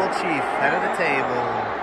tribal chief, head of the table.